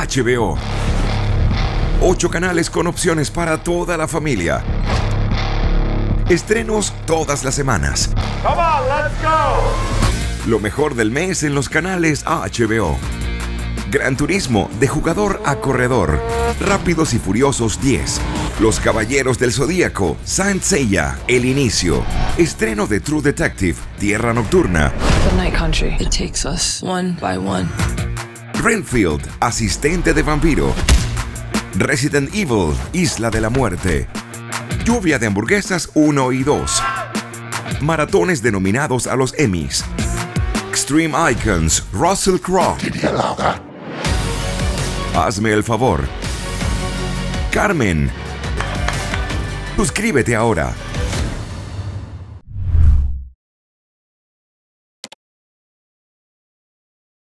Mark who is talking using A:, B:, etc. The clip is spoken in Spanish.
A: HBO. Ocho canales con opciones para toda la familia. Estrenos todas las semanas. Lo mejor del mes en los canales HBO. Gran Turismo de jugador a corredor. Rápidos y Furiosos 10. Los Caballeros del Zodíaco. Saint Seiya. El Inicio. Estreno de True Detective. Tierra Nocturna.
B: The Night Country. It takes us one by one.
A: Renfield. Asistente de vampiro. Resident Evil. Isla de la Muerte. Lluvia de hamburguesas 1 y 2. Maratones denominados a los Emmys. Extreme Icons. Russell Crowe. Hazme el favor. Carmen. Suscríbete ahora